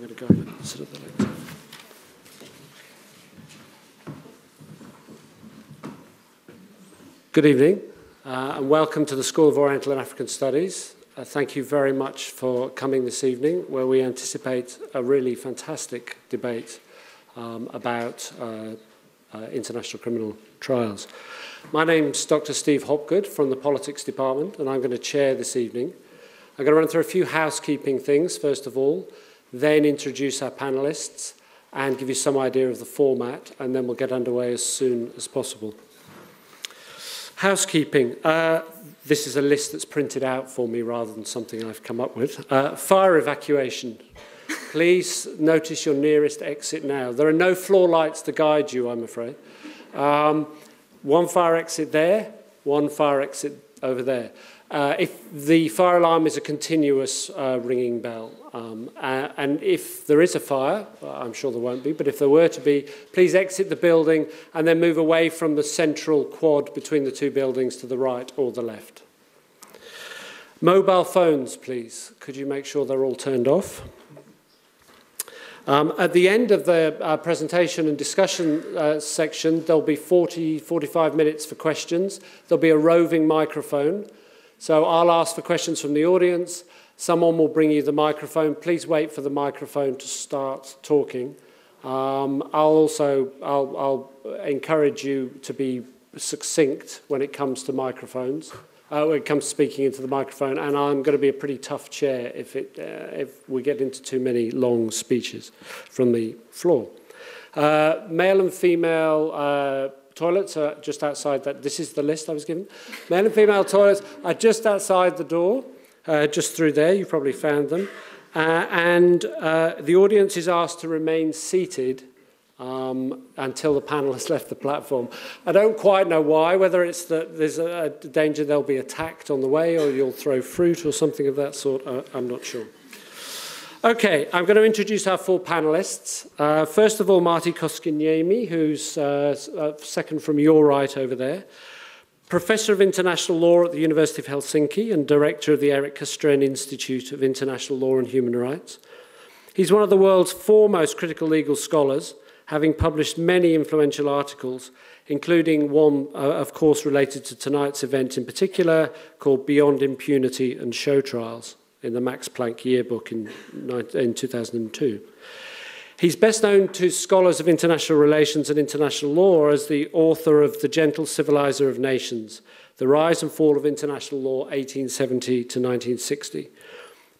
I'm going to go over sort of the. Good evening, uh, and welcome to the School of Oriental and African Studies. Uh, thank you very much for coming this evening, where we anticipate a really fantastic debate um, about uh, uh international criminal trials. My name's Dr. Steve Hopgood from the Politics Department, and I'm going to chair this evening. I'm going to run through a few housekeeping things, first of all then introduce our panelists and give you some idea of the format, and then we'll get underway as soon as possible. Housekeeping. Uh, this is a list that's printed out for me rather than something I've come up with. Uh, fire evacuation. Please notice your nearest exit now. There are no floor lights to guide you, I'm afraid. Um, one fire exit there, one fire exit over there. Uh, if the fire alarm is a continuous uh, ringing bell, um, and if there is a fire, I'm sure there won't be, but if there were to be, please exit the building and then move away from the central quad between the two buildings to the right or the left. Mobile phones, please. Could you make sure they're all turned off? Um, at the end of the uh, presentation and discussion uh, section, there'll be 40, 45 minutes for questions. There'll be a roving microphone. So I'll ask for questions from the audience. Someone will bring you the microphone. Please wait for the microphone to start talking. Um, I'll also I'll, I'll encourage you to be succinct when it comes to microphones, uh, when it comes to speaking into the microphone, and I'm going to be a pretty tough chair if, it, uh, if we get into too many long speeches from the floor. Uh, male and female Uh, toilets are just outside that. This is the list I was given. Male and female toilets are just outside the door, uh, just through there. You probably found them. Uh, and uh, the audience is asked to remain seated um, until the panelists left the platform. I don't quite know why, whether it's that there's a, a danger they'll be attacked on the way or you'll throw fruit or something of that sort. Uh, I'm not sure. Okay, I'm going to introduce our four panelists. Uh, first of all, Martti Koskenniemi, who's uh, uh, second from your right over there. Professor of International Law at the University of Helsinki and Director of the Erik Castrén Institute of International Law and Human Rights. He's one of the world's foremost critical legal scholars, having published many influential articles, including one, uh, of course, related to tonight's event in particular, called Beyond Impunity and Show Trials in the Max Planck yearbook in, in 2002. He's best known to scholars of international relations and international law as the author of The Gentle Civilizer of Nations, The Rise and Fall of International Law 1870 to 1960.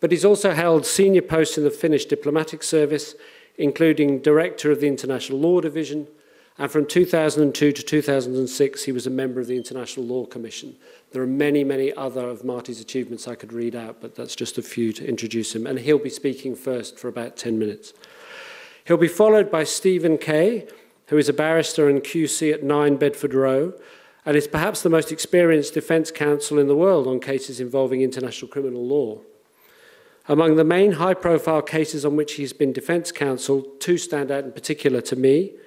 But he's also held senior posts in the Finnish diplomatic service, including Director of the International Law Division, and from 2002 to 2006, he was a member of the International Law Commission, There are many, many other of Martti's achievements I could read out, but that's just a few to introduce him. And he'll be speaking first for about 10 minutes. He'll be followed by Steven Kay, who is a barrister and QC at 9 Bedford Row, and is perhaps the most experienced defence counsel in the world on cases involving international criminal law. Among the main high-profile cases on which he's been defence counsel, two stand out in particular to me –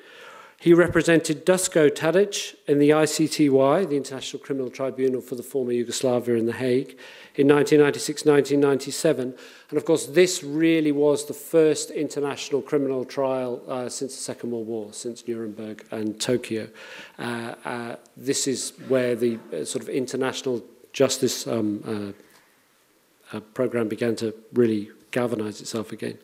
He represented Dusko Tadic in the ICTY, the International Criminal Tribunal for the former Yugoslavia in The Hague, in 1996-1997. And of course, this really was the first international criminal trial uh, since the Second World War, since Nuremberg and Tokyo. Uh, uh, this is where the uh, sort of international justice um, uh, uh, program began to really galvanize itself again.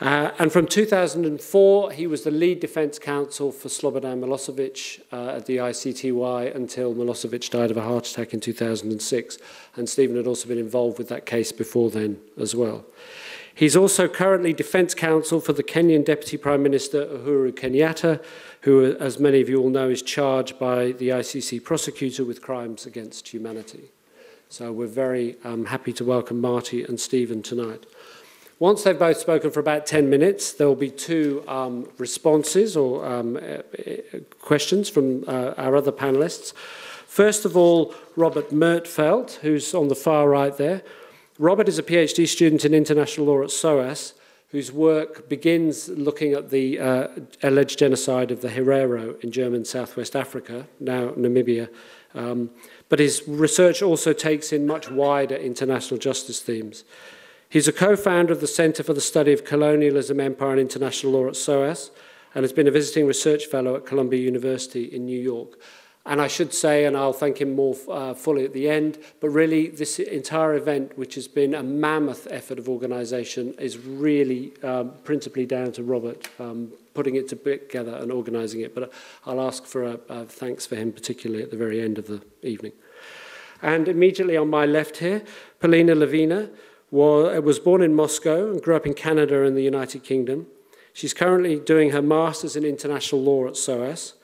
Uh, and from 2004, he was the lead defense counsel for Slobodan Milosevic uh, at the ICTY until Milosevic died of a heart attack in 2006. And Steven had also been involved with that case before then as well. He's also currently defense counsel for the Kenyan Deputy Prime Minister Uhuru Kenyatta, who, as many of you all know, is charged by the ICC prosecutor with crimes against humanity. So we're very um, happy to welcome Martti and Steven tonight. Once they've both spoken for about 10 minutes, there will be two um, responses or um, uh, questions from uh, our other panelists. First of all, Robert Mertfeldt, who's on the far right there. Robert is a PhD student in international law at SOAS, whose work begins looking at the uh, alleged genocide of the Herero in German Southwest Africa, now Namibia. Um, but his research also takes in much wider international justice themes. He's a co-founder of the Centre for the Study of Colonialism, Empire and International Law at SOAS and has been a visiting research fellow at Columbia University in New York. And I should say, and I'll thank him more uh, fully at the end, but really this entire event, which has been a mammoth effort of organisation, is really um, principally down to Robert um, putting it together and organising it. But uh, I'll ask for a, a thanks for him, particularly at the very end of the evening. And immediately on my left here, Polina Lavina, was born in Moscow and grew up in Canada and the United Kingdom. She's currently doing her Masters in International Law at SOAS.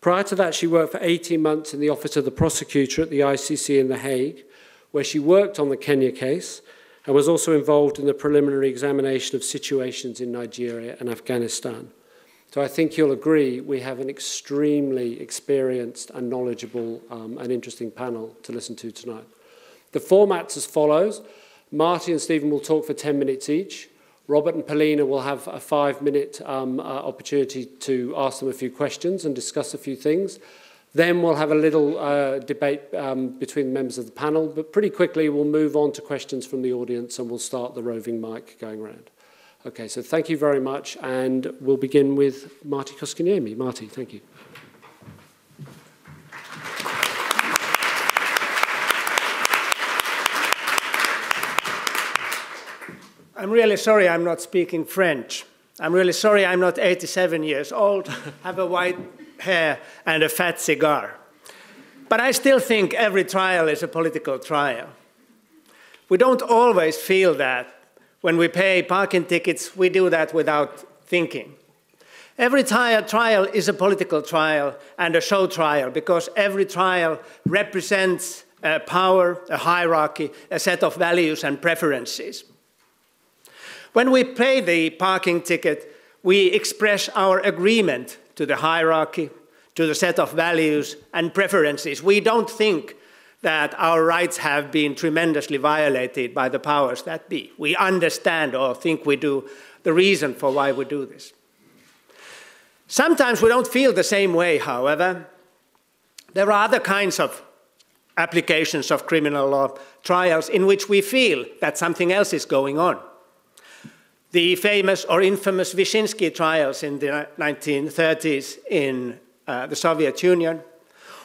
Prior to that, she worked for 18 months in the Office of the Prosecutor at the ICC in The Hague, where she worked on the Kenya case and was also involved in the preliminary examination of situations in Nigeria and Afghanistan. So I think you'll agree we have an extremely experienced and knowledgeable um, and interesting panel to listen to tonight. The format's as follows. Marty and Stephen will talk for 10 minutes each. Robert and Paulina will have a five-minute um, uh, opportunity to ask them a few questions and discuss a few things. Then we'll have a little uh, debate um, between the members of the panel, but pretty quickly we'll move on to questions from the audience and we'll start the roving mic going around. Okay, so thank you very much, and we'll begin with Marty Koskiniemi. Marty, thank you. I'm really sorry I'm not speaking French. I'm really sorry I'm not 87 years old, have a white hair, and a fat cigar. But I still think every trial is a political trial. We don't always feel that. When we pay parking tickets, we do that without thinking. Every trial is a political trial and a show trial because every trial represents a power, a hierarchy, a set of values and preferences. When we pay the parking ticket, we express our agreement to the hierarchy, to the set of values and preferences. We don't think that our rights have been tremendously violated by the powers that be. We understand or think we do the reason for why we do this. Sometimes we don't feel the same way, however. There are other kinds of applications of criminal law trials in which we feel that something else is going on the famous or infamous Vyshinsky trials in the 1930s in uh, the Soviet Union,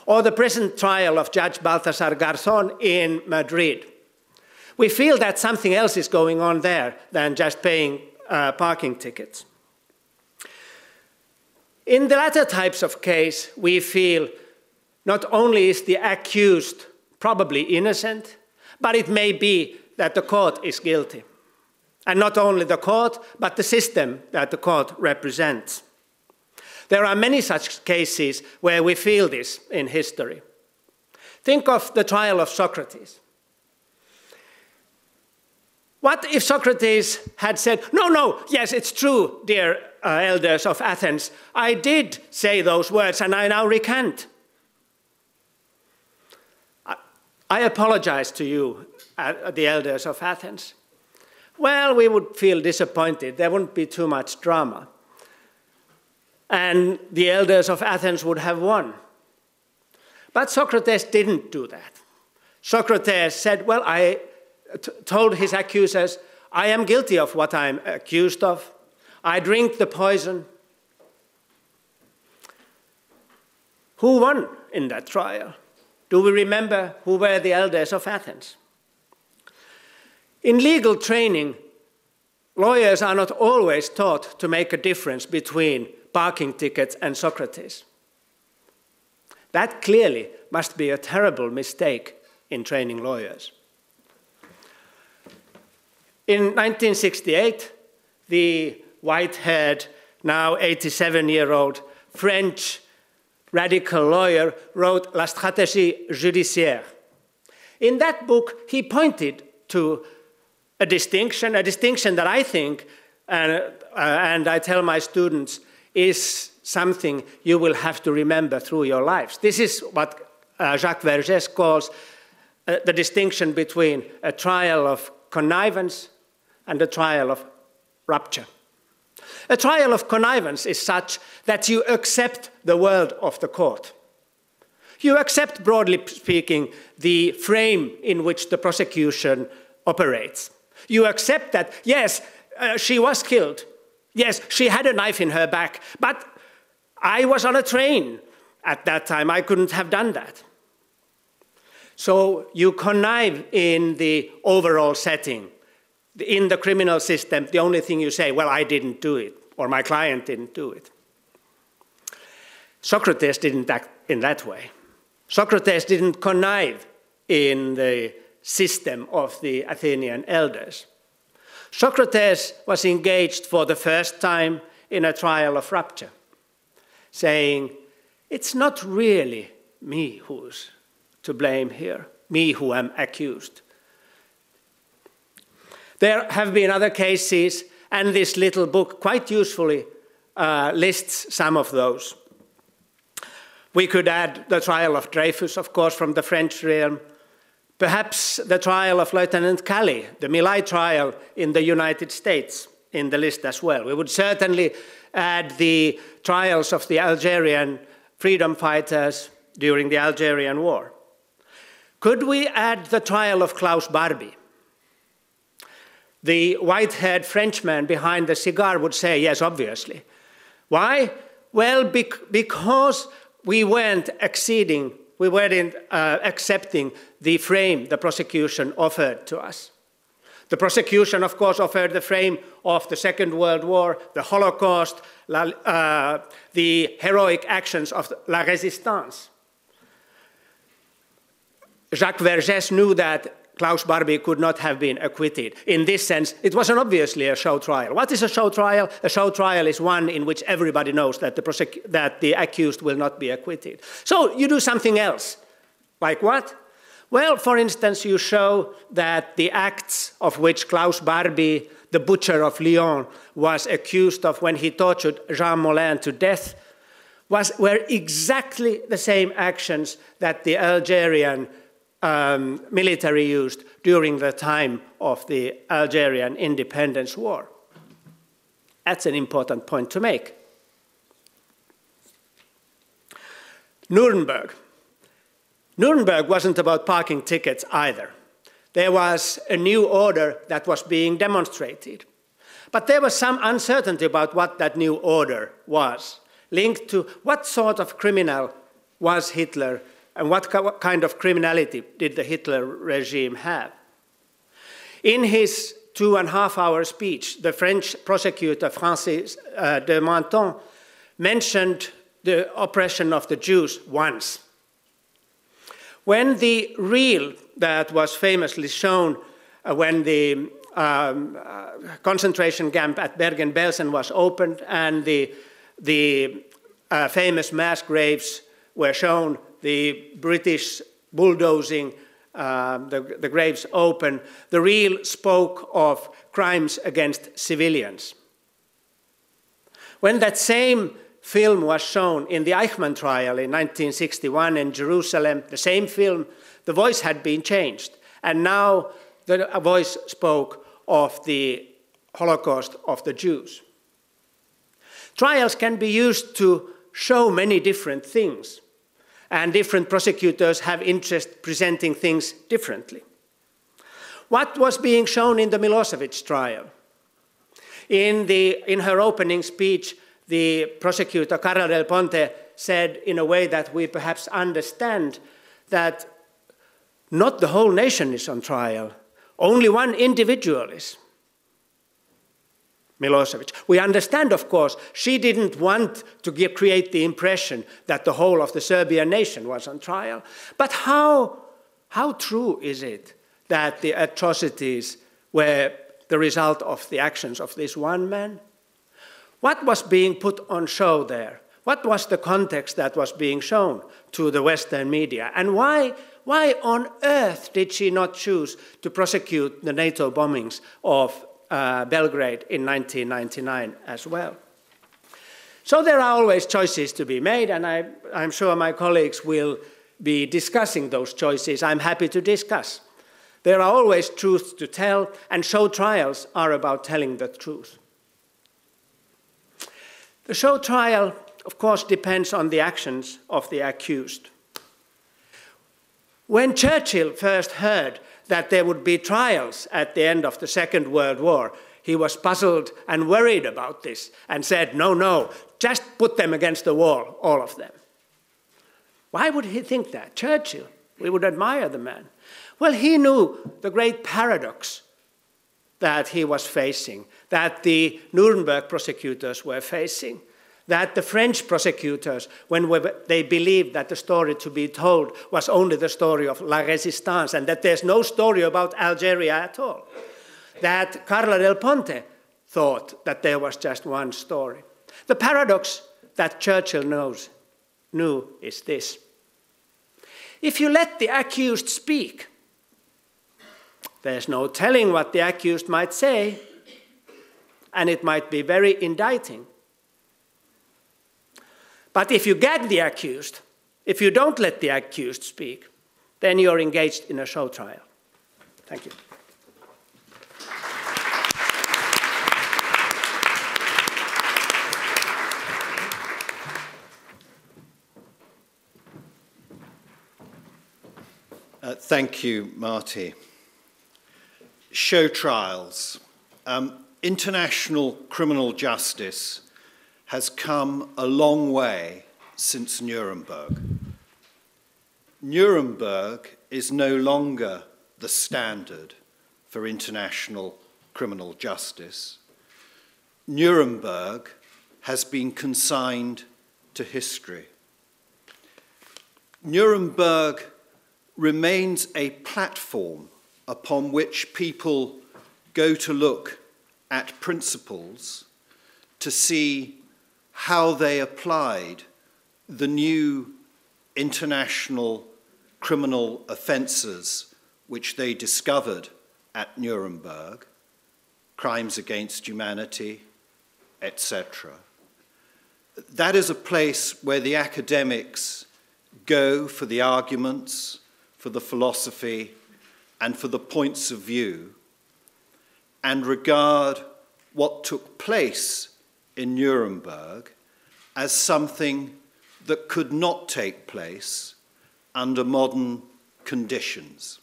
or the present trial of Judge Baltasar Garzon in Madrid. We feel that something else is going on there than just paying uh, parking tickets. In the latter types of case, we feel not only is the accused probably innocent, but it may be that the court is guilty and not only the court, but the system that the court represents. There are many such cases where we feel this in history. Think of the trial of Socrates. What if Socrates had said, No, no, yes, it's true, dear uh, elders of Athens, I did say those words and I now recant. I, apologize to you, uh, the elders of Athens. Well, we would feel disappointed. There wouldn't be too much drama. And the elders of Athens would have won. But Socrates didn't do that. Socrates said, Well, I told his accusers, I am guilty of what I'm accused of. I drink the poison. Who won in that trial? Do we remember who were the elders of Athens? In legal training, lawyers are not always taught to make a difference between parking tickets and Socrates. That clearly must be a terrible mistake in training lawyers. In 1968, the white haired, now 87 year old French radical lawyer wrote La Stratégie Judiciaire. In that book, he pointed to a distinction, a distinction that I think, and, uh, and I tell my students, is something you will have to remember through your lives. This is what uh, Jacques Vergès calls uh, the distinction between a trial of connivance and a trial of rupture. A trial of connivance is such that you accept the word of the court. You accept, broadly speaking, the frame in which the prosecution operates. You accept that, yes, uh, she was killed. Yes, she had a knife in her back, but I was on a train at that time. I couldn't have done that. So you connive in the overall setting. In the criminal system, the only thing you say, well, I didn't do it, or my client didn't do it. Socrates didn't act in that way. Socrates didn't connive in the system of the Athenian elders. Socrates was engaged for the first time in a trial of rupture, saying, It's not really me who's to blame here, me who am accused. There have been other cases, and this little book quite usefully uh, lists some of those. We could add the trial of Dreyfus, of course, from the French realm. Perhaps the trial of Lieutenant Calley, the My Lai trial in the United States, in the list as well. We would certainly add the trials of the Algerian freedom fighters during the Algerian War. Could we add the trial of Klaus Barbie? The white haired Frenchman behind the cigar would say, yes, obviously. Why? Well, bec because we weren't exceeding, we weren't uh, accepting the frame the prosecution offered to us. The prosecution, of course, offered the frame of the Second World War, the Holocaust, la, uh, the heroic actions of La Résistance. Jacques Vergès knew that Klaus Barbie could not have been acquitted. In this sense, it wasn't obviously a show trial. What is a show trial? A show trial is one in which everybody knows that the, that the accused will not be acquitted. So you do something else. Like what? Well, for instance, you show that the acts of which Klaus Barbie, the butcher of Lyon, was accused of when he tortured Jean Moulin to death was, were exactly the same actions that the Algerian um, military used during the time of the Algerian independence war. That's an important point to make. Nuremberg. Nuremberg wasn't about parking tickets either. There was a new order that was being demonstrated. But there was some uncertainty about what that new order was, linked to what sort of criminal was Hitler and what, kind of criminality did the Hitler regime have? In his two and a half hour speech, the French prosecutor Francis uh, de Menthon mentioned the oppression of the Jews once. When the reel that was famously shown uh, when the um, uh, concentration camp at Bergen-Belsen was opened and the, the uh, famous mass graves were shown the British bulldozing uh, the, the graves open, the reel spoke of crimes against civilians. When that same film was shown in the Eichmann trial in 1961 in Jerusalem, the same film, the voice had been changed. And now the voice spoke of the Holocaust of the Jews. Trials can be used to show many different things and different prosecutors have interest presenting things differently. What was being shown in the Milosevic trial? In, the, in her opening speech, the prosecutor, Carla Del Ponte, said in a way that we perhaps understand that not the whole nation is on trial, only one individual is. Milosevic. We understand, of course, she didn't want to give, create the impression that the whole of the Serbian nation was on trial. But how, how true is it that the atrocities were the result of the actions of this one man? What was being put on show there? What was the context that was being shown to the Western media? And why, why on earth did she not choose to prosecute the NATO bombings of uh, Belgrade in 1999 as well. So there are always choices to be made, and I, I'm sure my colleagues will be discussing those choices. I'm happy to discuss. There are always truths to tell, and show trials are about telling the truth. The show trial, of course, depends on the actions of the accused. When Churchill first heard that there would be trials at the end of the Second World War, he was puzzled and worried about this and said, No, no, just put them against the wall, all of them. Why would he think that? Churchill, we would admire the man. Well, he knew the great paradox that he was facing, that the Nuremberg prosecutors were facing, that the French prosecutors, when they believed that the story to be told was only the story of La Résistance and that there's no story about Algeria at all that Carla del Ponte thought that there was just one story. The paradox that Churchill knows, knew is this. If you let the accused speak, there's no telling what the accused might say, and it might be very indicting. But if you gag the accused, if you don't let the accused speak, then you're engaged in a show trial. Thank you. Uh, thank you, Martti. Show trials. Um, international criminal justice has come a long way since Nuremberg. Nuremberg is no longer the standard for international criminal justice. Nuremberg has been consigned to history. Nuremberg remains a platform upon which people go to look at principles to see how they applied the new international criminal offences which they discovered at Nuremberg, crimes against humanity, etc. That is a place where the academics go for the arguments, for the philosophy, and for the points of view, and regard what took place in Nuremberg as something that could not take place under modern conditions.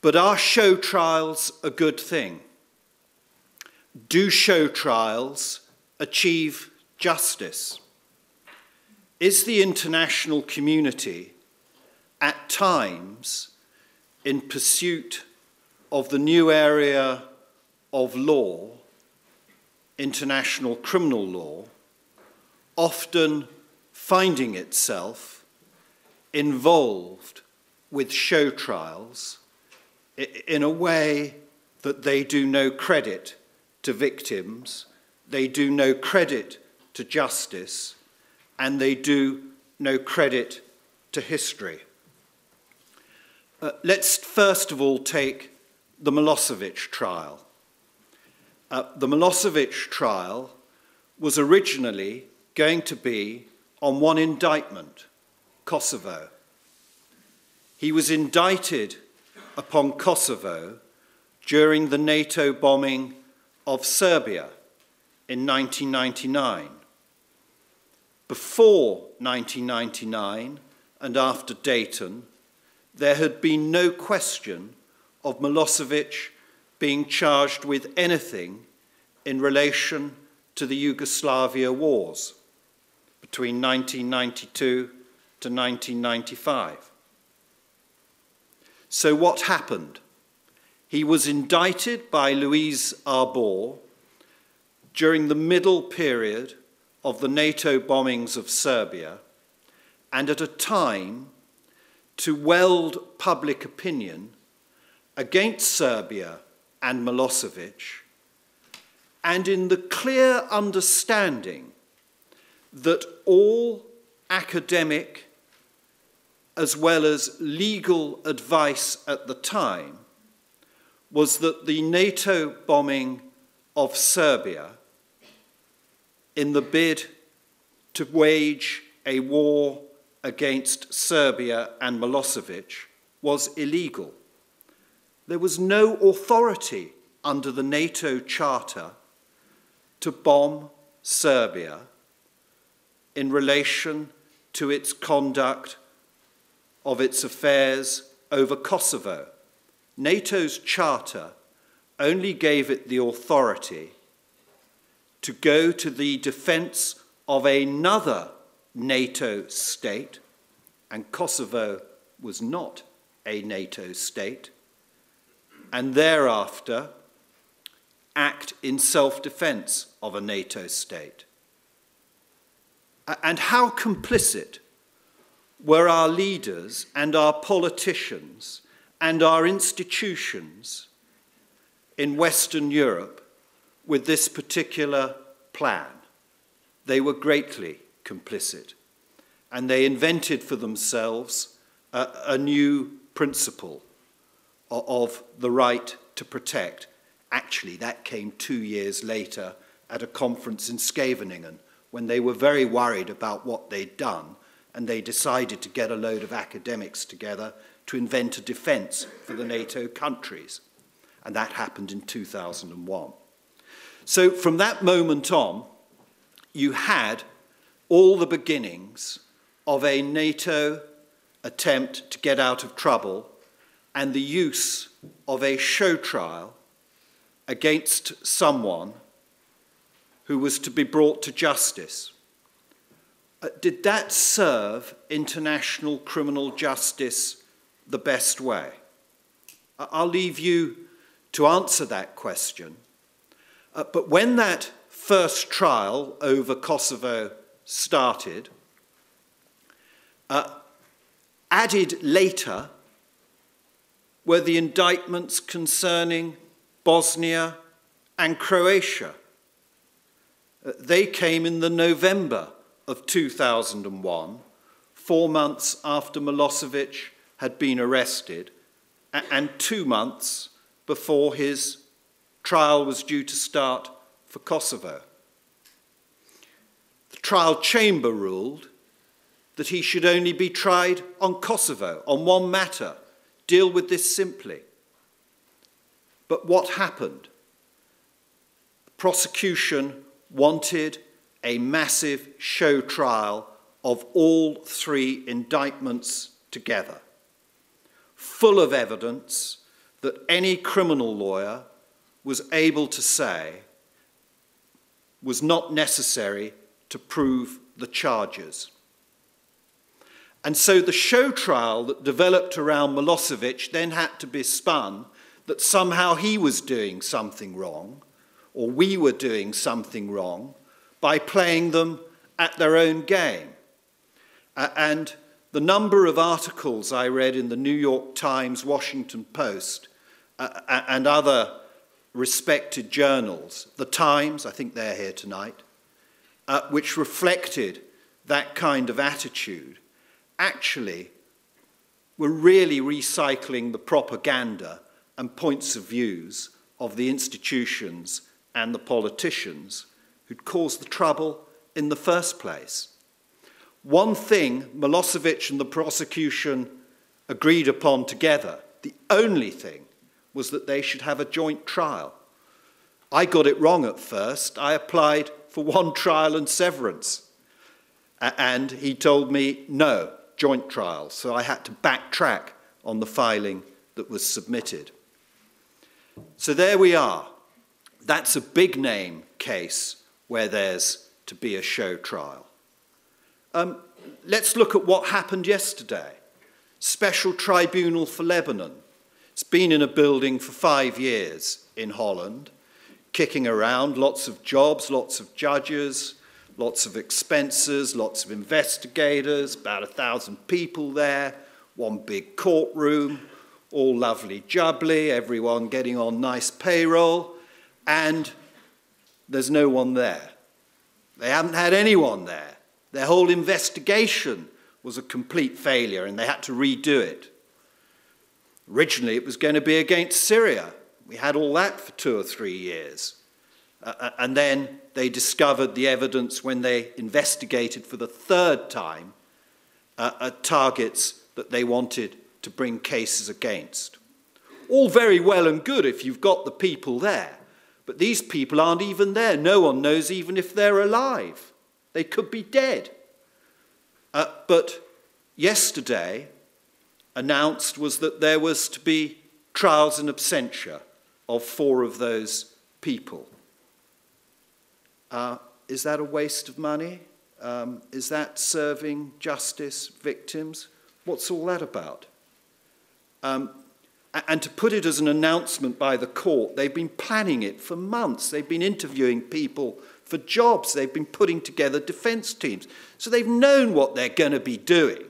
But are show trials a good thing? Do show trials achieve justice? Is the international community at times in pursuit of the new area of law, international criminal law, often finding itself involved with show trials in a way that they do no credit to victims, they do no credit to justice, and they do no credit to history. Uh, let's first of all take the Milosevic trial. Uh, the Milosevic trial was originally going to be on one indictment Kosovo. He was indicted upon Kosovo during the NATO bombing of Serbia in 1999. Before 1999 and after Dayton, there had been no question of Milosevic being charged with anything in relation to the Yugoslavia wars between 1992 to 1995. So, what happened? He was indicted by Louise Arbour during the middle period of the NATO bombings of Serbia and at a time to weld public opinion against Serbia and Milosevic, and in the clear understanding that all academic as well as legal advice at the time was that the NATO bombing of Serbia in the bid to wage a war against Serbia and Milosevic was illegal. There was no authority under the NATO Charter to bomb Serbia in relation to its conduct of its affairs over Kosovo. NATO's charter only gave it the authority to go to the defense of another NATO state, and Kosovo was not a NATO state, and thereafter act in self defense of a NATO state. And how complicit were our leaders and our politicians and our institutions in Western Europe with this particular plan? They were greatly complicit. And they invented for themselves a, a new principle of the right to protect. Actually, that came two years later at a conference in Scheveningen when they were very worried about what they'd done and they decided to get a load of academics together to invent a defense for the NATO countries. And that happened in 2001. So from that moment on, you had all the beginnings of a NATO attempt to get out of trouble and the use of a show trial against someone who was to be brought to justice. Uh, did that serve international criminal justice the best way? I'll leave you to answer that question. Uh, but when that first trial over Kosovo started, uh, added later were the indictments concerning Bosnia and Croatia. Uh, they came in the November of 2001, four months after Milosevic had been arrested, and two months before his trial was due to start for Kosovo. The trial chamber ruled that he should only be tried on Kosovo, on one matter. Deal with this simply. But what happened? The prosecution wanted a massive show trial of all three indictments together, full of evidence that any criminal lawyer was able to say was not necessary to prove the charges. And so the show trial that developed around Milosevic then had to be spun that somehow he was doing something wrong, or we were doing something wrong, by playing them at their own game. Uh, and the number of articles I read in the New York Times, Washington Post, uh, and other respected journals, the Times, I think they're here tonight, uh, which reflected that kind of attitude, actually were really recycling the propaganda and points of views of the institutions and the politicians who'd caused the trouble in the first place. One thing Milosevic and the prosecution agreed upon together, the only thing, was that they should have a joint trial. I got it wrong at first. I applied for one trial and severance. And he told me, no, joint trial. So I had to backtrack on the filing that was submitted. So there we are. That's a big name case where there's to be a show trial. Um, let's look at what happened yesterday. Special Tribunal for Lebanon. It's been in a building for five years in Holland, kicking around, lots of jobs, lots of judges, lots of expenses, lots of investigators, about a thousand people there, one big courtroom, all lovely jubbly, everyone getting on nice payroll, and there's no one there. They haven't had anyone there. Their whole investigation was a complete failure, and they had to redo it. Originally, it was going to be against Syria. We had all that for two or three years. Uh, and then they discovered the evidence when they investigated for the third time uh, uh, targets that they wanted to bring cases against. All very well and good if you've got the people there, but these people aren't even there. No one knows even if they're alive. They could be dead. Uh, but yesterday, announced was that there was to be trials in absentia of four of those people. Uh, is that a waste of money? Um, is that serving justice victims? What's all that about? Um, and to put it as an announcement by the court, they've been planning it for months. They've been interviewing people for jobs. They've been putting together defense teams. So they've known what they're going to be doing.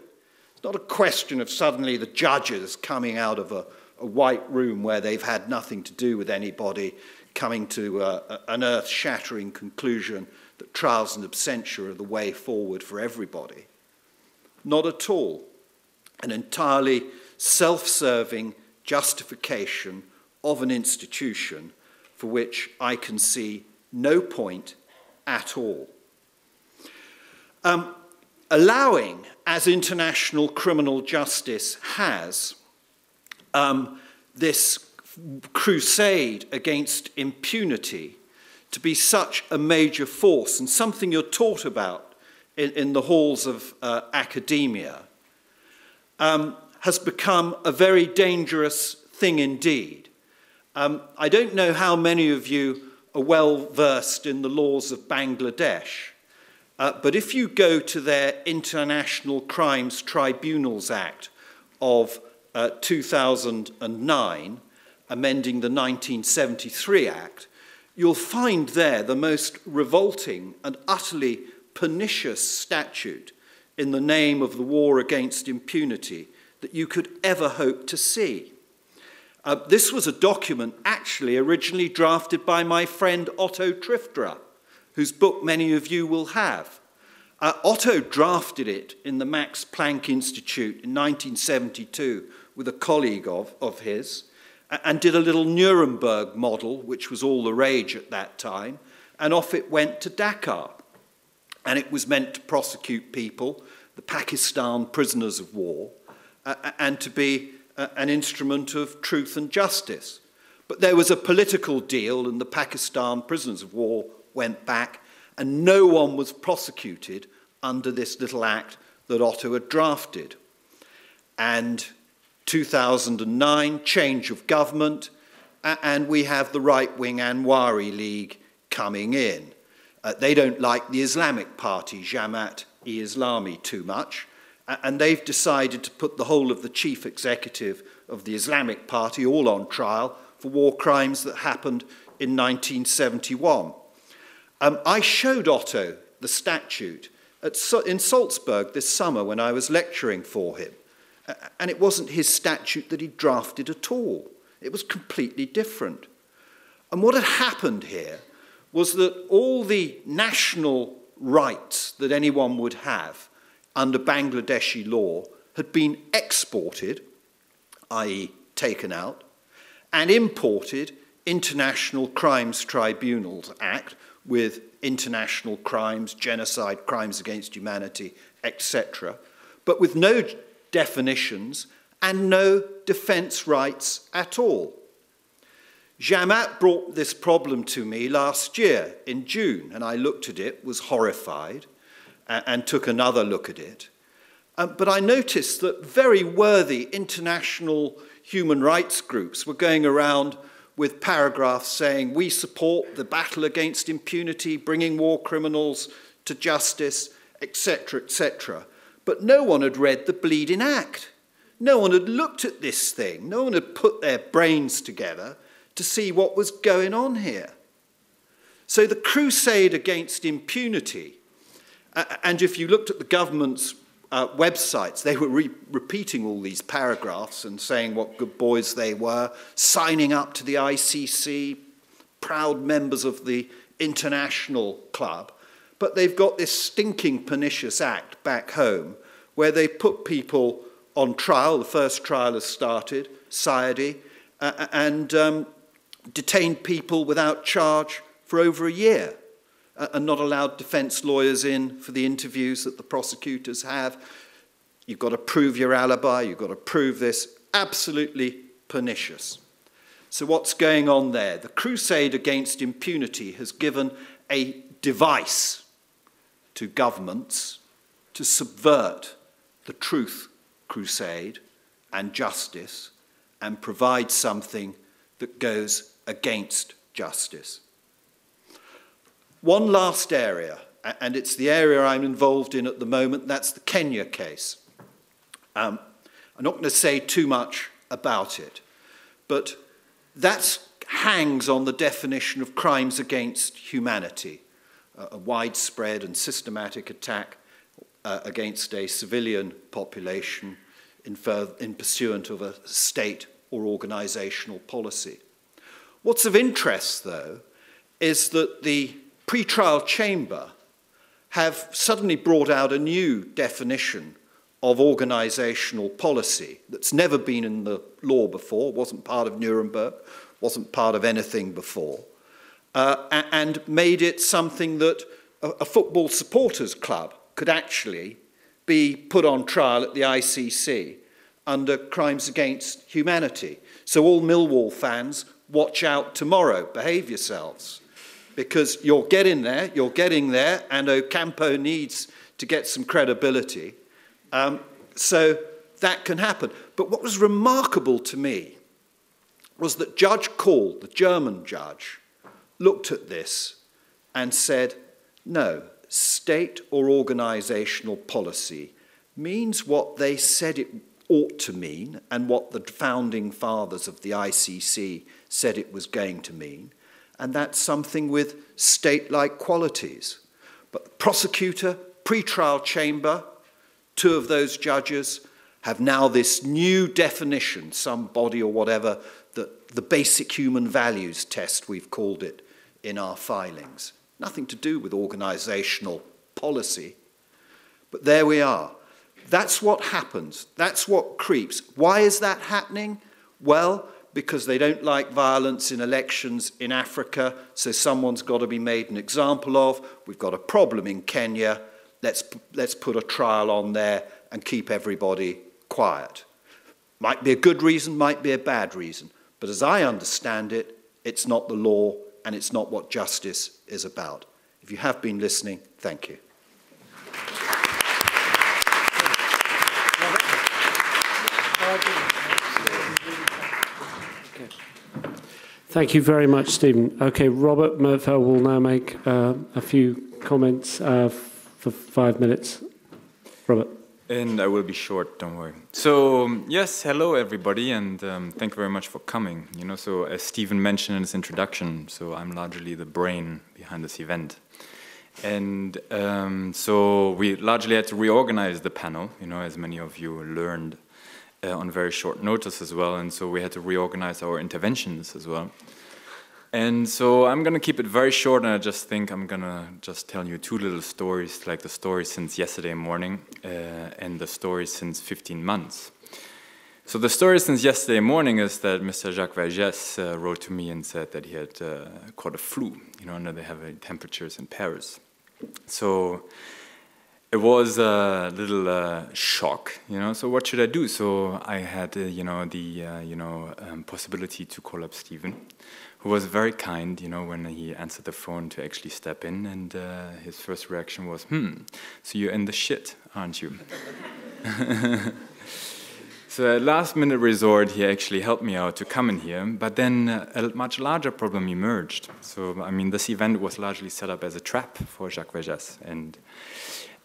It's not a question of suddenly the judges coming out of a, a white room where they've had nothing to do with anybody, coming to uh, an earth shattering conclusion that trials and absentia are the way forward for everybody. Not at all. An entirely self serving justification of an institution for which I can see no point at all. Um, allowing, as international criminal justice has, um, this crusade against impunity to be such a major force and something you're taught about in, in the halls of uh, academia um, has become a very dangerous thing indeed. Um, I don't know how many of you are well versed in the laws of Bangladesh, uh, but if you go to their International Crimes Tribunals Act of uh, 2009, amending the 1973 Act, you'll find there the most revolting and utterly pernicious statute in the name of the war against impunity that you could ever hope to see. Uh, this was a document actually originally drafted by my friend Otto Triffterer, whose book many of you will have. Uh, Otto drafted it in the Max Planck Institute in 1972 with a colleague of, of his and did a little Nuremberg model, which was all the rage at that time, and off it went to Dhaka. And it was meant to prosecute people, the Pakistan prisoners of war, uh, and to be uh, an instrument of truth and justice. But there was a political deal, and the Pakistan prisoners of war went back, and no one was prosecuted under this little act that Otto had drafted. And 2009, change of government, and we have the right wing Awami League coming in. Uh, they don't like the Islamic Party, Jamaat e Islami, too much, and they've decided to put the whole of the chief executive of the Islamic Party all on trial for war crimes that happened in 1971. Um, I showed Otto the statute at, in Salzburg this summer when I was lecturing for him. And it wasn't his statute that he drafted at all. It was completely different. And what had happened here was that all the national rights that anyone would have under Bangladeshi law had been exported, i.e., taken out, and imported International Crimes Tribunals Act with international crimes, genocide, crimes against humanity, etc., but with no definitions and no defense rights at all. Jamat brought this problem to me last year in June, and I looked at it, was horrified, and took another look at it. Um, but I noticed that very worthy international human rights groups were going around with paragraphs saying, We support the battle against impunity, bringing war criminals to justice, etc., etc. But no one had read the bleeding act. No one had looked at this thing. No one had put their brains together to see what was going on here. So the crusade against impunity and if you looked at the government's uh, websites, they were re- repeating all these paragraphs and saying what good boys they were, signing up to the ICC, proud members of the international club. But they've got this stinking pernicious act back home where they put people on trial. The first trial has started, Sayeedi, uh, and um, detained people without charge for over a year and not allowed defence lawyers in for the interviews that the prosecutors have. You've got to prove your alibi, you've got to prove this. Absolutely pernicious. So, what's going on there? The crusade against impunity has given a device to governments to subvert the truth crusade and justice and provide something that goes against justice. One last area, and it's the area I'm involved in at the moment, that's the Kenya case. Um, I'm not going to say too much about it, but that hangs on the definition of crimes against humanity, a widespread and systematic attack uh, against a civilian population in, in pursuant of a state or organizational policy. What's of interest, though, is that the pretrial chamber have suddenly brought out a new definition of organizational policy that's never been in the law before, wasn't part of Nuremberg, wasn't part of anything before, uh, and made it something that a, football supporters club could actually be put on trial at the ICC under crimes against humanity. So, all Millwall fans, watch out tomorrow, behave yourselves. Because you're getting there, you're getting there, and Ocampo needs to get some credibility. Um, so that can happen. But what was remarkable to me was that Judge Kaul, the German judge, looked at this and said, no, state or organizational policy means what they said it ought to mean and what the founding fathers of the ICC said it was going to mean, and that's something with state like qualities. But the prosecutor, pre-trial chamber, two of those judges have now this new definition, some body or whatever, that the basic human values test, we've called it in our filings. Nothing to do with organizational policy. But there we are. That's what happens. That's what creeps. Why is that happening? Well, because they don't like violence in elections in Africa, so someone's got to be made an example of. We've got a problem in Kenya. Let's, let's put a trial on there and keep everybody quiet. Might be a good reason, might be a bad reason. But as I understand it, it's not the law and it's not what justice is about. If you have been listening, thank you. Thank you very much, Steven. Okay, Robert Merfeld will now make uh, a few comments uh, for five minutes. Robert. And I will be short, don't worry. So, yes, hello everybody, and um, thank you very much for coming. You know, so as Steven mentioned in his introduction, so I'm largely the brain behind this event. And um, so we largely had to reorganize the panel, you know, as many of you learned uh, on very short notice as well. And so we had to reorganize our interventions as well. And so I'm going to keep it very short, and I just think I'm going to just tell you two little stories, like the story since yesterday morning uh, and the story since 15 months. So the story since yesterday morning is that Mr. Jacques Vergès uh, wrote to me and said that he had uh, caught a flu, you know, under the heavy temperatures in Paris. So it was a little uh, shock, you know. So what should I do? So I had, uh, you know, the, uh, you know, um, possibility to call up Steven who was very kind, you know, when he answered the phone to actually step in. And uh, his first reaction was, hmm, so you're in the shit, aren't you? so at last minute resort, he actually helped me out to come in here. But then a much larger problem emerged. So, I mean, this event was largely set up as a trap for Jacques Vergès. And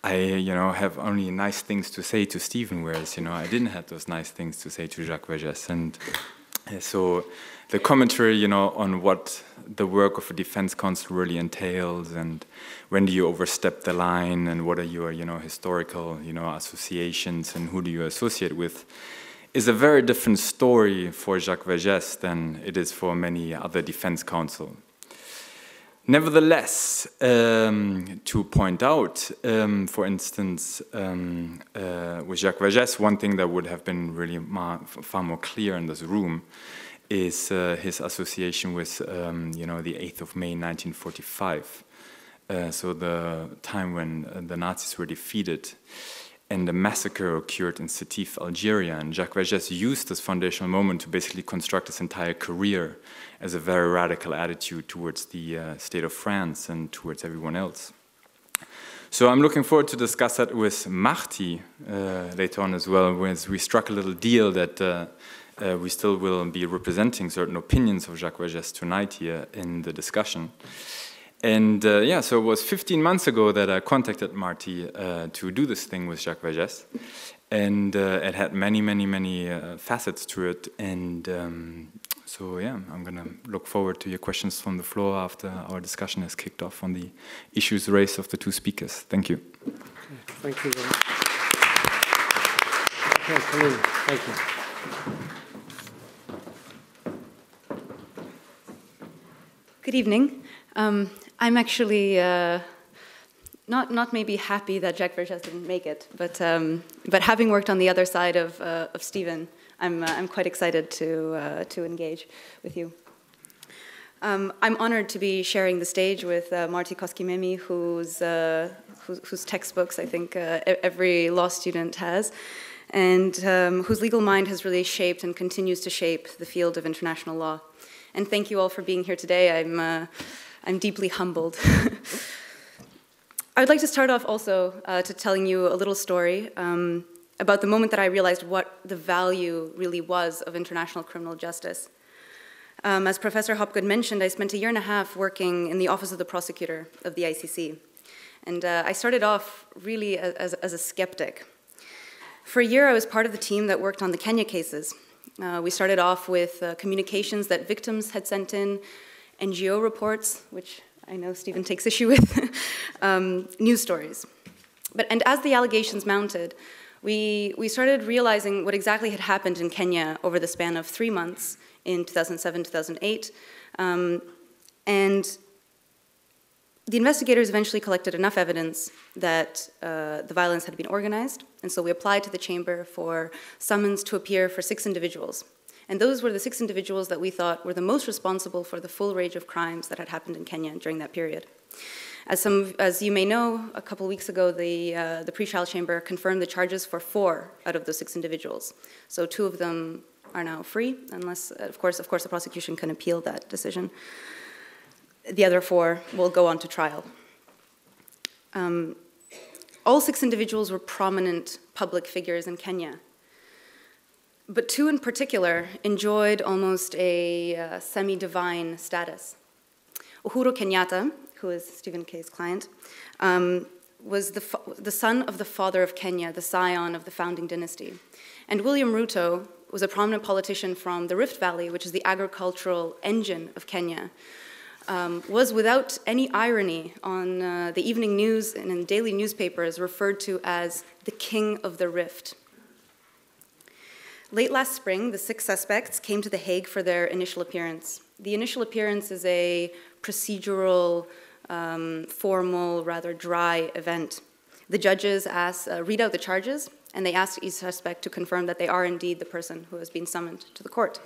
I, you know, have only nice things to say to Steven, whereas, you know, I didn't have those nice things to say to Jacques Vergès. And uh, so the commentary, you know, on what the work of a defense counsel really entails, and when do you overstep the line, and what are your, you know, historical, you know, associations, and who do you associate with, is a very different story for Jacques Vergès than it is for many other defense counsel. Nevertheless, um, to point out, um, for instance, um, uh, with Jacques Vergès, one thing that would have been really far more clear in this room is uh, his association with, um, you know, the 8th of May 1945. Uh, so the time when uh, the Nazis were defeated and the massacre occurred in Sétif, Algeria. And Jacques Vergès used this foundational moment to basically construct his entire career as a very radical attitude towards the uh, state of France and towards everyone else. So I'm looking forward to discuss that with Martti uh, later on as well, whereas we struck a little deal that uh, we still will be representing certain opinions of Jacques Vergès tonight here in the discussion. And uh, yeah, so it was 15 months ago that I contacted Martti uh, to do this thing with Jacques Vergès. And uh, it had many, many, many uh, facets to it. And um, so, yeah, I'm going to look forward to your questions from the floor after our discussion has kicked off on the issues raised of the two speakers. Thank you. Thank you. Thank you. Good evening. Um, I'm actually uh, not, not maybe happy that Jacques Vergès didn't make it, but, um, but having worked on the other side of, uh, of Steven, I'm, uh, I'm quite excited to, uh, to engage with you. Um, I'm honored to be sharing the stage with uh, Martti Koskenniemi, whose, uh, whose, whose, textbooks I think every law student has, and um, whose legal mind has really shaped and continues to shape the field of international law. And thank you all for being here today. I'm I'm deeply humbled. I would like to start off also uh, to telling you a little story um, about the moment that I realized what the value really was of international criminal justice. Um, as Professor Hopgood mentioned, I spent a year and a half working in the Office of the Prosecutor of the ICC. And uh, I started off really as, as, a skeptic. For a year, I was part of the team that worked on the Kenya cases. Uh, we started off with uh, communications that victims had sent in, NGO reports, which I know Steven takes issue with, um, news stories. But, and as the allegations mounted, we, we started realizing what exactly had happened in Kenya over the span of three months in 2007, 2008. Um, and the investigators eventually collected enough evidence that uh, the violence had been organized, and so we applied to the chamber for summons to appear for six individuals. And those were the six individuals that we thought were the most responsible for the full range of crimes that had happened in Kenya during that period. As, some, as you may know, a couple weeks ago, the, uh, the pre-trial chamber confirmed the charges for four out of those six individuals. So two of them are now free, unless, of course, of course, the prosecution can appeal that decision. The other four will go on to trial. Um, all six individuals were prominent public figures in Kenya. But two in particular enjoyed almost a uh, semi divine status. Uhuru Kenyatta, who is Steven Kay's client, um, was the, the son of the father of Kenya, the scion of the founding dynasty. And William Ruto was a prominent politician from the Rift Valley, which is the agricultural engine of Kenya. Um, was without any irony on uh, the evening news and in daily newspapers referred to as the king of the rift. Late last spring, the six suspects came to The Hague for their initial appearance. The initial appearance is a procedural, um, formal, rather dry event. The judges ask, uh, read out the charges, and they ask each suspect to confirm that they are indeed the person who has been summoned to the court.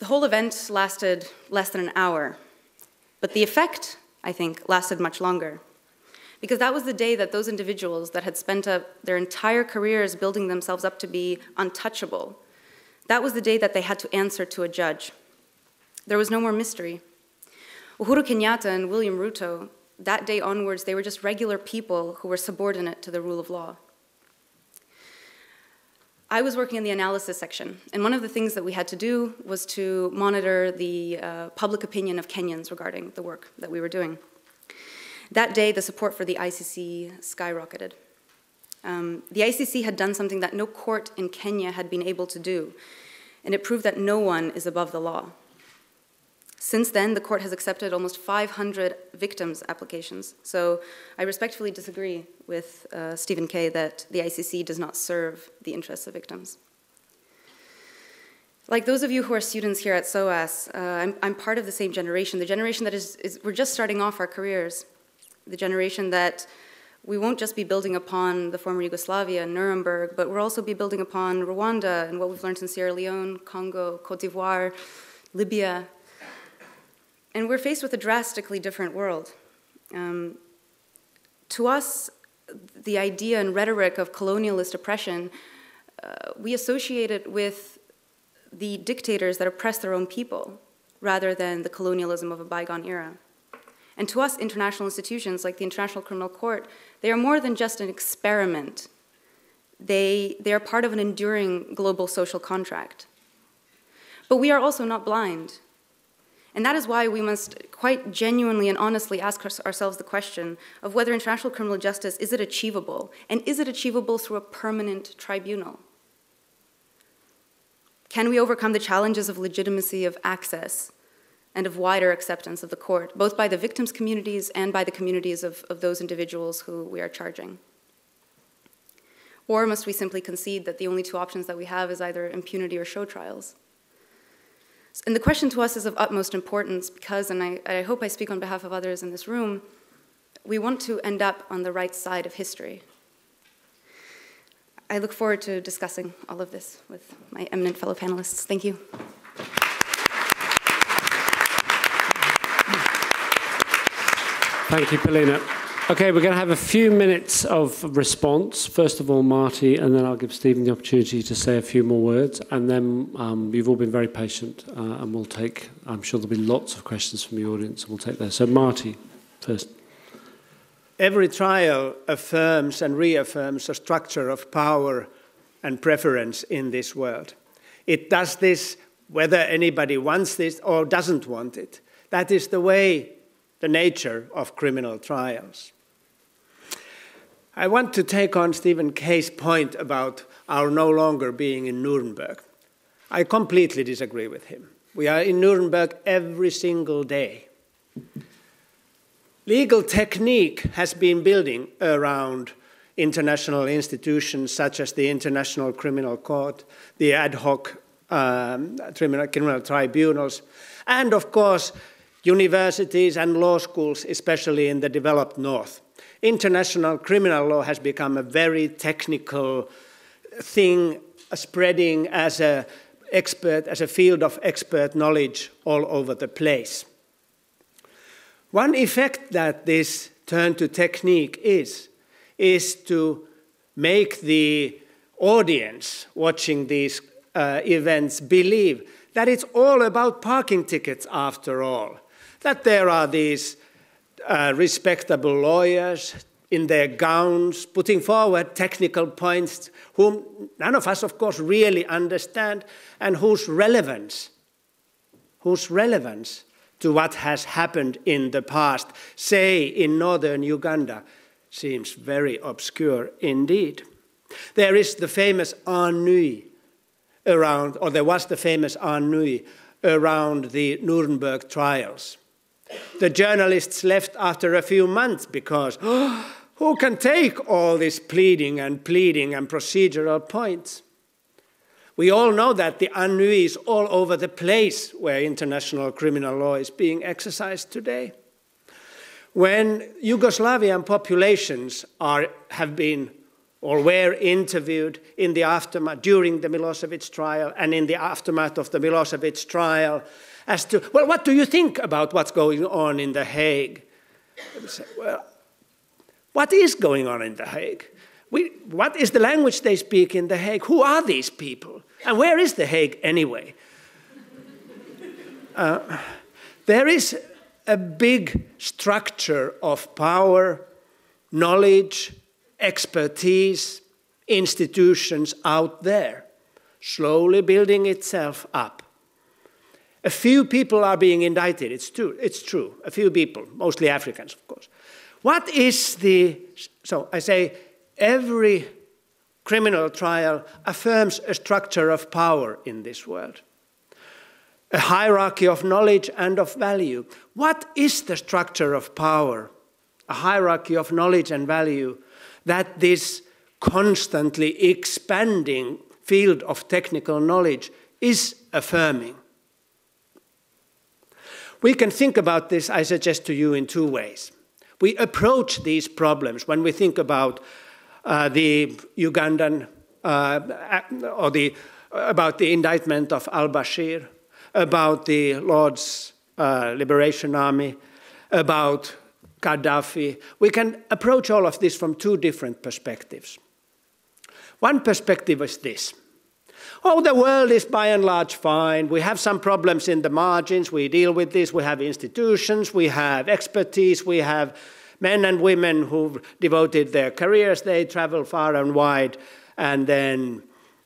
The whole event lasted less than an hour, but the effect, I think, lasted much longer because that was the day that those individuals that had spent a, their entire careers building themselves up to be untouchable, that was the day that they had to answer to a judge. There was no more mystery. Uhuru Kenyatta and William Ruto, that day onwards, they were just regular people who were subordinate to the rule of law. I was working in the analysis section, and one of the things that we had to do was to monitor the uh, public opinion of Kenyans regarding the work that we were doing. That day, the support for the ICC skyrocketed. Um, the ICC had done something that no court in Kenya had been able to do, and it proved that no one is above the law. Since then, the court has accepted almost 500 victims' applications. So I respectfully disagree with uh, Steven Kay that the ICC does not serve the interests of victims. Like those of you who are students here at SOAS, uh, I'm, I'm, part of the same generation, the generation that is, is, we're just starting off our careers the generation that we won't just be building upon the former Yugoslavia and Nuremberg, but we'll also be building upon Rwanda and what we've learned in Sierra Leone, Congo, Cote d'Ivoire, Libya. And we're faced with a drastically different world. Um, to us, the idea and rhetoric of colonialist oppression, uh, we associate it with the dictators that oppress their own people rather than the colonialism of a bygone era. And to us, international institutions like the International Criminal Court, they are more than just an experiment. They, they are part of an enduring global social contract. But we are also not blind. And that is why we must quite genuinely and honestly ask ourselves the question of whether international criminal justice is it achievable and is it achievable through a permanent tribunal? Can we overcome the challenges of legitimacy of access and of wider acceptance of the court, both by the victims' communities and by the communities of, of those individuals who we are charging? Or must we simply concede that the only two options that we have is either impunity or show trials? And the question to us is of utmost importance because, and I, I hope I speak on behalf of others in this room, we want to end up on the right side of history. I look forward to discussing all of this with my eminent fellow panelists. Thank you. Thank you, Polina. Okay, we're going to have a few minutes of response. First of all, Martti, and then I'll give Steven the opportunity to say a few more words. And then um, you've all been very patient, uh, and we'll take, I'm sure there'll be lots of questions from the audience, and we'll take those. So, Martti, first. Every trial affirms and reaffirms a structure of power and preference in this world. It does this whether anybody wants this or doesn't want it. That is the way, the nature of criminal trials. I want to take on Steven Kay's point about our no longer being in Nuremberg. I completely disagree with him. We are in Nuremberg every single day. Legal technique has been building around international institutions such as the International Criminal Court, the ad hoc um, criminal, criminal tribunals, and of course, universities and law schools, especially in the developed North international criminal law has become a very technical thing, spreading as a expert, as a field of expert knowledge all over the place. One effect that this turn to technique is, is to make the audience watching these uh, events believe that it's all about parking tickets after all, that there are these uh, respectable lawyers in their gowns, putting forward technical points, whom none of us, of course, really understand, and whose relevance, whose relevance to what has happened in the past, say in northern Uganda, seems very obscure indeed. There is the famous ennui around, or there was the famous ennui around the Nuremberg trials. The journalists left after a few months because oh, who can take all this pleading and pleading and procedural points? We all know that the ennui is all over the place where international criminal law is being exercised today. When Yugoslavian populations are, have been or were interviewed in the aftermath during the Milosevic trial and in the aftermath of the Milosevic trial, as to, well, what do you think about what's going on in The Hague? Say, well, what is going on in The Hague? We, what is the language they speak in The Hague? Who are these people? And where is The Hague anyway? Uh, there is a big structure of power, knowledge, expertise, institutions out there, slowly building itself up. A few people are being indicted. It's true. It's true. A few people, mostly Africans, of course. What is the. So I say every criminal trial affirms a structure of power in this world, a hierarchy of knowledge and of value. What is the structure of power, a hierarchy of knowledge and value that this constantly expanding field of technical knowledge is affirming? We can think about this, I suggest to you, in two ways. We approach these problems when we think about uh, the Ugandan uh, or the, about the indictment of al Bashir, about the Lord's uh, Liberation Army, about Gaddafi. We can approach all of this from two different perspectives. One perspective is this Oh, the world is by and large fine. We have some problems in the margins. We deal with this. We have institutions. We have expertise. We have men and women who've devoted their careers. They travel far and wide and then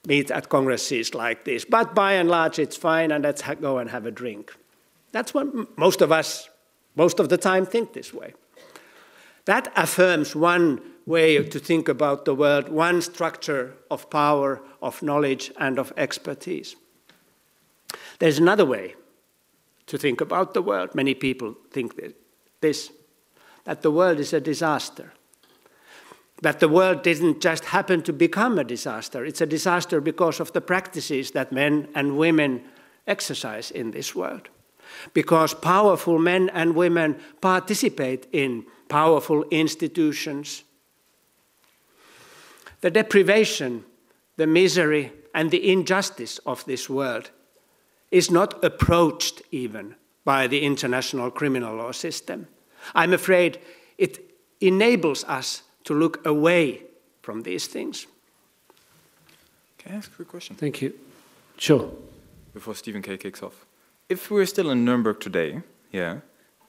meet at congresses like this. But by and large, it's fine, and let's go and have a drink. That's what most of us, most of the time, think this way. That affirms one way to think about the world, one structure of power, of knowledge, and of expertise. There's another way to think about the world. Many people think this that the world is a disaster. That the world didn't just happen to become a disaster, it's a disaster because of the practices that men and women exercise in this world. Because powerful men and women participate in powerful institutions, the deprivation, the misery, and the injustice of this world is not approached even by the international criminal law system. I'm afraid it enables us to look away from these things. Can I ask a quick question? Thank you. Sure. Before Steven Kay kicks off. If we're still in Nuremberg today, yeah,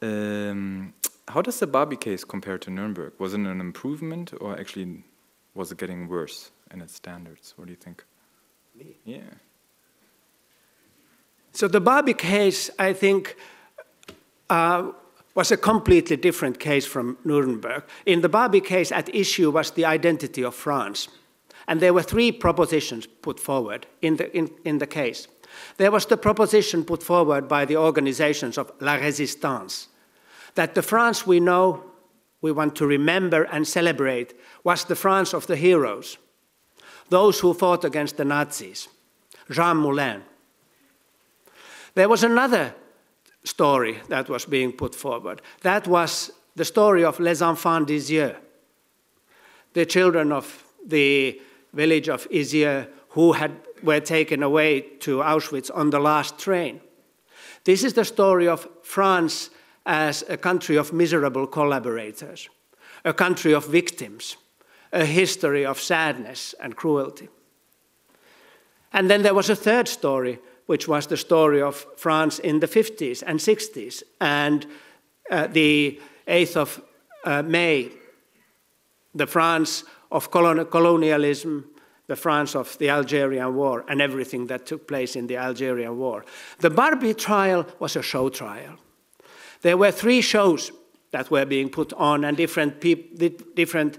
um, how does the Barbie case compare to Nuremberg? Was it an improvement or actually was it getting worse in its standards? What do you think? Me? Yeah. So the Barbie case, I think, uh, was a completely different case from Nuremberg. In the Barbie case, at issue was the identity of France. And there were three propositions put forward in the, in, in the case. There was the proposition put forward by the organizations of La Résistance that the France we know we want to remember and celebrate was the France of the heroes, those who fought against the Nazis, Jean Moulin. There was another story that was being put forward. That was the story of Les Enfants d'Izieu, the children of the village of Izieu who had, were taken away to Auschwitz on the last train. This is the story of France as a country of miserable collaborators, a country of victims, a history of sadness and cruelty. And then there was a third story, which was the story of France in the 50s and 60s, and uh, the 8th of uh, May, the France of colon colonialism, the France of the Algerian War, and everything that took place in the Algerian War. The Barbie trial was a show trial. There were three shows that were being put on, and different, different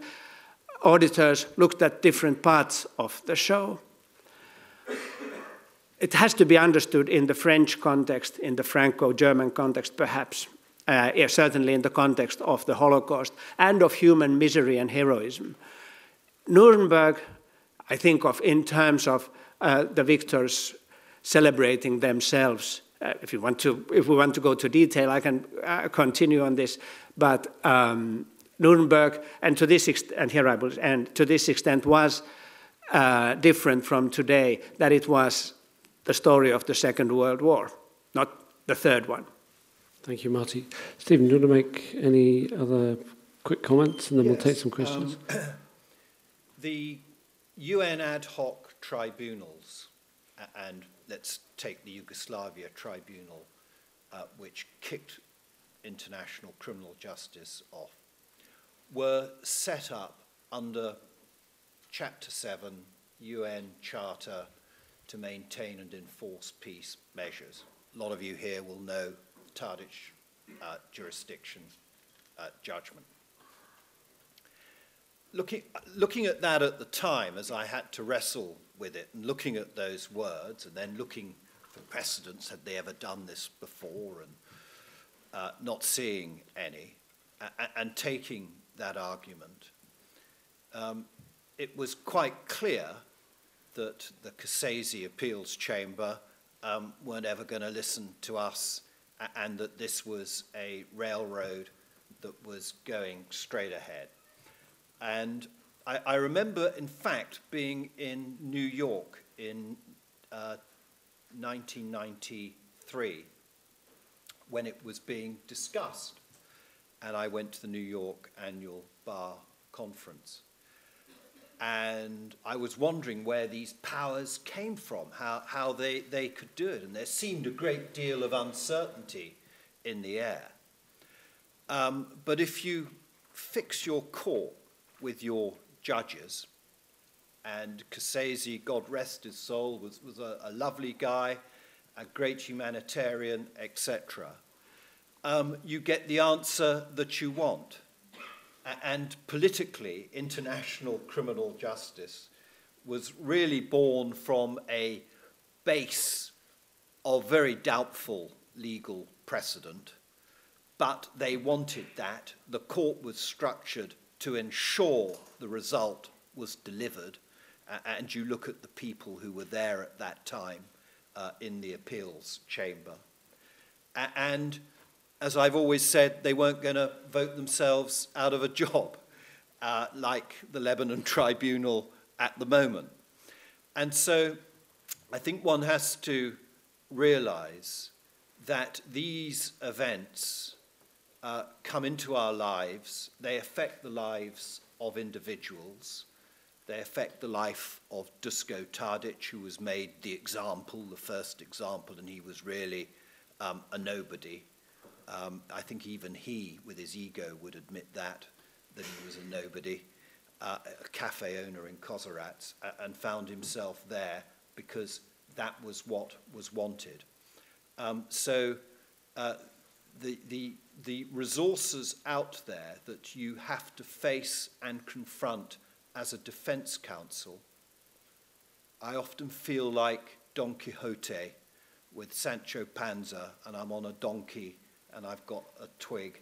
auditors looked at different parts of the show. It has to be understood in the French context, in the Franco German context, perhaps, uh, yeah, certainly in the context of the Holocaust and of human misery and heroism. Nuremberg, I think of in terms of uh, the victors celebrating themselves uh, if you want to, if we want to go to detail, I can uh, continue on this. But um, Nuremberg, and to this extent, and here I will, and to this extent, was uh, different from today. That it was the story of the Second World War, not the third one. Thank you, Martti. Steven, do you want to make any other quick comments, and then yes, we'll take some questions. Um, the UN ad hoc tribunals and let's take the Yugoslavia tribunal, uh, which kicked international criminal justice off, were set up under Chapter 7 UN Charter to maintain and enforce peace measures. A lot of you here will know Tadic uh, jurisdiction uh, judgment. Looking, looking at that at the time, as I had to wrestle with it and looking at those words and then looking for precedents, had they ever done this before, and uh, not seeing any, and, and taking that argument, um, it was quite clear that the Cassese Appeals Chamber um, weren't ever going to listen to us and that this was a railroad that was going straight ahead. And I, I remember, in fact, being in New York in uh, 1993 when it was being discussed. And I went to the New York Annual Bar Conference. and I was wondering where these powers came from, how, how they, they could do it. And there seemed a great deal of uncertainty in the air. Um, but if you fix your core with your judges, and Cassese, God rest his soul, was, was a, a lovely guy, a great humanitarian, etc., um, you get the answer that you want and politically, international criminal justice was really born from a base of very doubtful legal precedent, but they wanted that. The court was structured to ensure the result was delivered, and you look at the people who were there at that time uh, in the appeals chamber. And as I've always said, they weren't going to vote themselves out of a job, uh, like the Lebanon Tribunal at the moment. And so I think one has to realize that these events uh, come into our lives, they affect the lives of individuals, they affect the life of Dusko Tadic, who was made the example, the first example, and he was really um, a nobody. Um, I think even he, with his ego, would admit that, that he was a nobody, uh, a cafe owner in Kozarac, uh, and found himself there because that was what was wanted. Um, so uh, the, the, the resources out there that you have to face and confront as a defense counsel, I often feel like Don Quixote with Sancho Panza, and I'm on a donkey and I've got a twig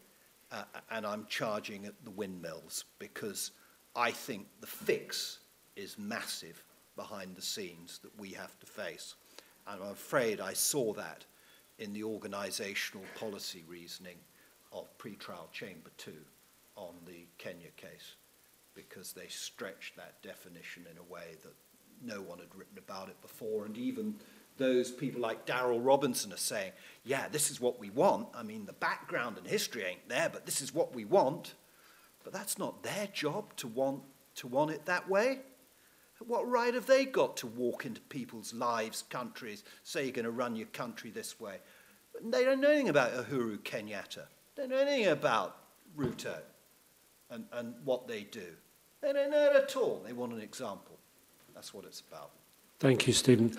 uh, and I'm charging at the windmills because I think the fix is massive behind the scenes that we have to face. And I'm afraid I saw that in the organizational policy reasoning of pretrial chamber 2 on the Kenya case because they stretched that definition in a way that no one had written about it before and even those people like Darryl Robinson are saying, yeah, this is what we want. I mean, the background and history ain't there, but this is what we want. But that's not their job to want, to want it that way. What right have they got to walk into people's lives, countries, say you're going to run your country this way? They don't know anything about Uhuru Kenyatta. They don't know anything about Ruto and, and what they do. They don't know it at all. They want an example. That's what it's about. Thank you, Steven.